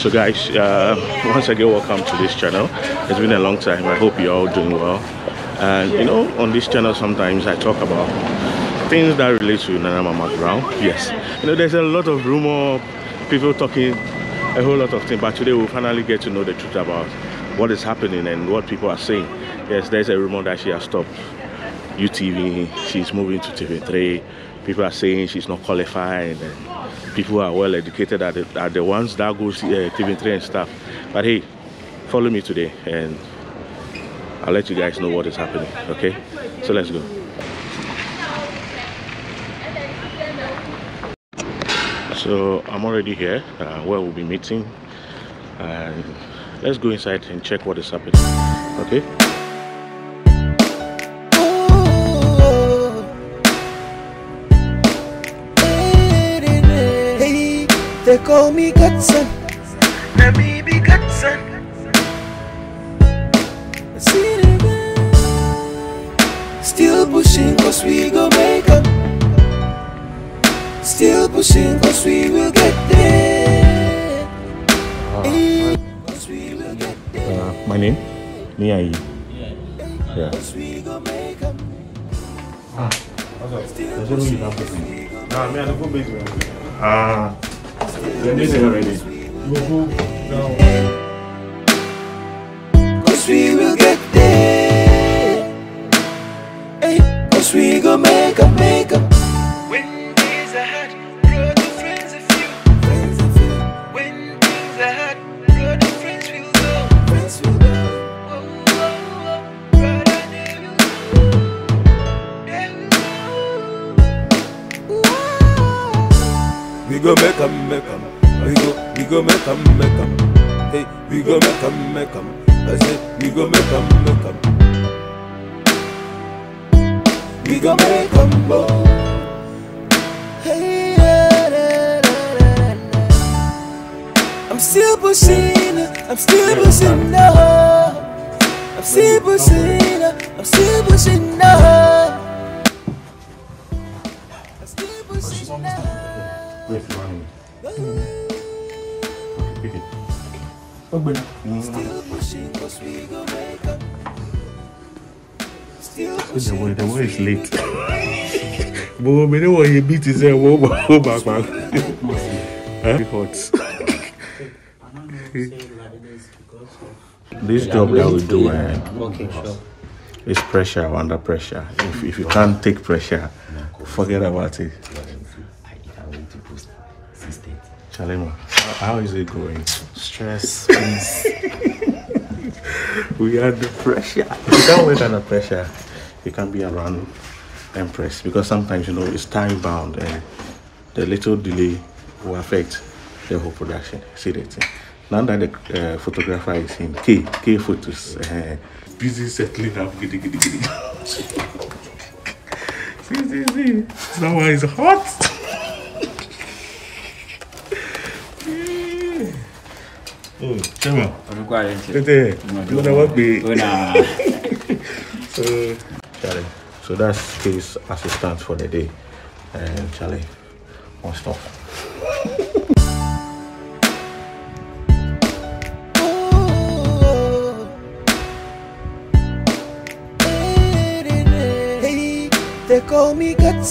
So guys, uh, once again, welcome to this channel. It's been a long time. I hope you're all doing well. And you know, on this channel, sometimes I talk about things that relate to Nana Ama McBrown. Yes, you know, there's a lot of rumor, people talking a whole lot of things. But today we'll finally get to know the truth about what is happening and what people are saying. Yes, there's a rumor that she has stopped UTV. She's moving to TV3. People are saying she's not qualified. And people are well educated are the, are the ones that go uh, TV3 and stuff. But hey, follow me today and I'll let you guys know what is happening. Okay, so let's go. So I'm already here uh, where we'll be meeting, and let's go inside and check what is happening. Okay. They call me Godson. Let me be Godson. See it again. Still pushing cause we go make up. Still pushing cause we will get there. Hey, 'cause we will get there. Uh, my name, Niai. Yeah. Cause we go make up. Ah, already. Cause we will get there. Hey, cause we go make up, make up. 'Em, make 'em. We gon' make 'em. Hey, da, da, da, da, da. I'm still pushing, I'm still pushing now. I'm still pushing, I'm still pushing now. I'm still pushing now. Wait, running. Pick it. Still pushing, cause we 'em. Still The pushing. way, the way is late. But we know what you beat is there. Wo wo back back. Huh? Hot. This job that we do, eh, is pressure under pressure. If, if you can't take pressure, forget about it. Chalema, how is it going? Stress, please. We are the pressure. If you can't work under pressure, you can be around Empress because sometimes you know it's time bound and the little delay will affect the whole production. See that thing. Now that the uh, photographer is in K K photos, uh, busy settling up. Giddy, giddy, giddy. see, see, see. That one is hot. Yeah. Oh, Chema. Tete, you know what be? So, Charlie, so that's case assistant for the day. And Charlie, one stop. Hey, they call me it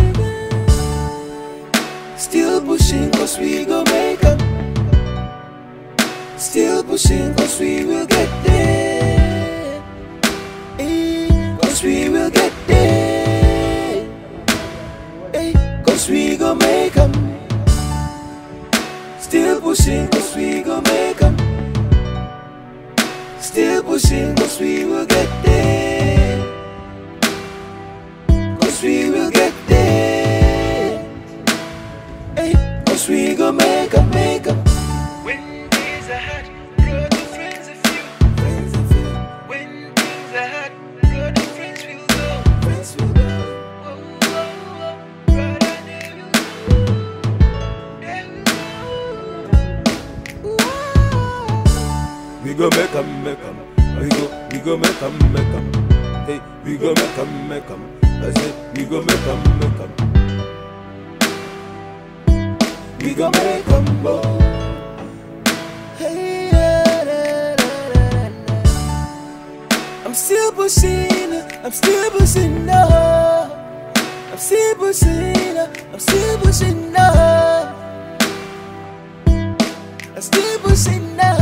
again. Still pushing cause we go make pushing cause we will get there. I'm still pushing up. I'm still pushing, I'm still pushing up. I'm still pushing up.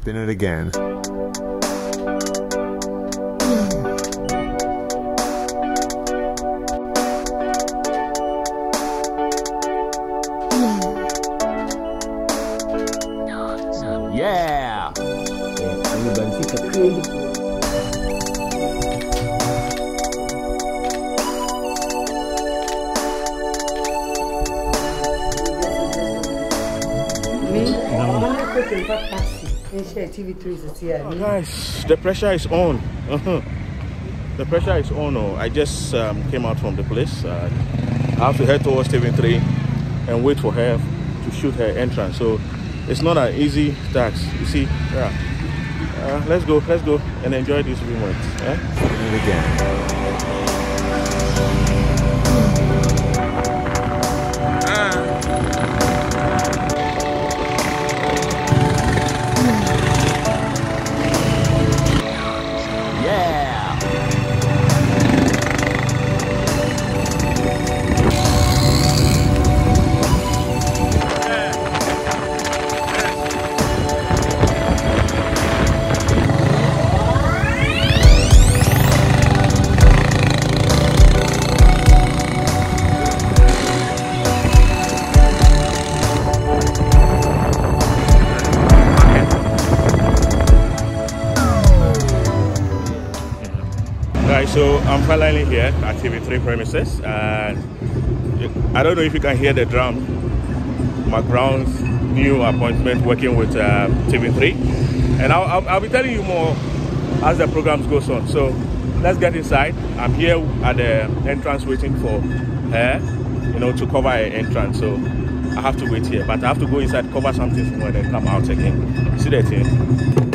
Spin it again. Yeah! Me? I'm going to take taxi. And share TV3 to see her. Guys, the pressure is on. Uh-huh. The pressure is on. Oh. I just um, came out from the place. Uh, I have to head towards TV3 and wait for her to shoot her entrance. So it's not an easy task. You see, yeah. Uh, let's go, let's go and enjoy this moment. eh? Spin it again. I'm finally here at TV3 premises, and I don't know if you can hear the drum. McBrown's new appointment working with uh, TV3, and I'll, I'll, I'll be telling you more as the programs goes on. So let's get inside. I'm here at the entrance waiting for her, you know, to cover her entrance. So I have to wait here, but I have to go inside, cover something somewhere, then come out again. See that thing?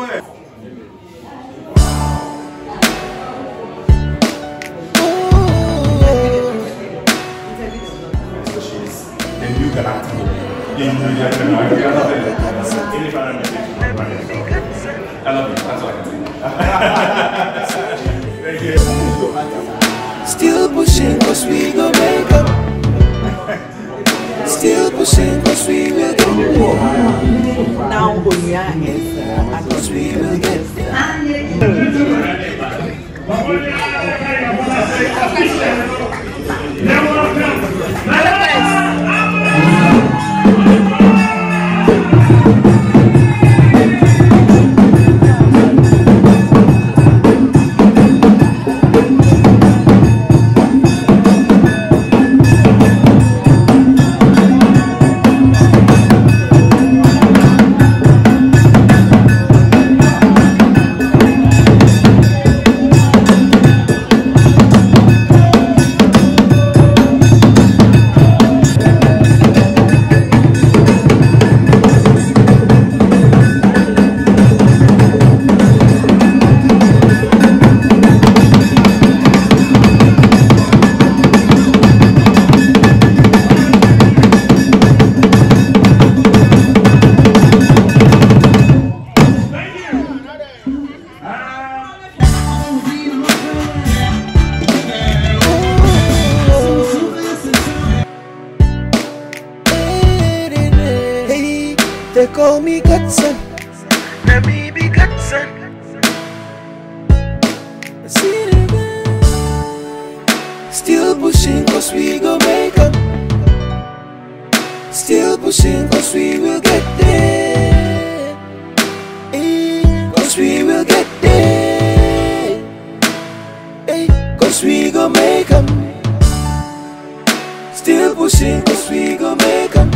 I swear. Still pushing cause we gon' make up. Still pushing cause we will get there. Now Onya is uh, Cause we will get there. Still pushing cause we will get there eh, Cause we will get there eh, Cause we gon' make 'em. Still pushing cause we gon' make 'em.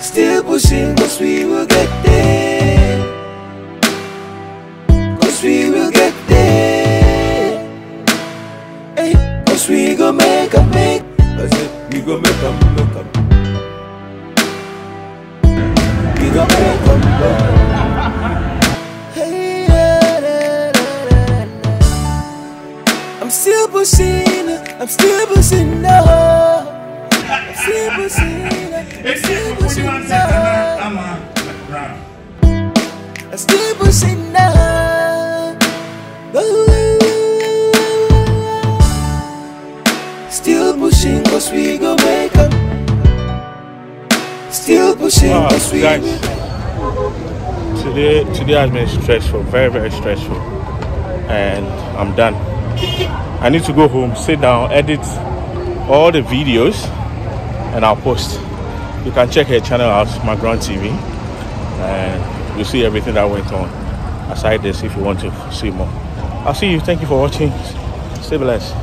Still pushing cause we will get there Cause we will get there eh, Cause we gon' make 'em, make I say we go make 'em, make 'em. We go make 'em. Hey, da, da, da, da, da. I'm still pushing, I'm still pushing now. I'm still pushing, I'm still pushing now. I'm still pushing now. Pushing, cause we go make 'em. Still pushing, Ah, cause we guys, today today has been stressful, very very stressful, and I'm done. I need to go home, sit down, edit all the videos, and I'll post. You can check her channel out, McBrown TV, and you'll see everything that went on. Aside this, if you want to see more, I'll see you. Thank you for watching. Stay blessed.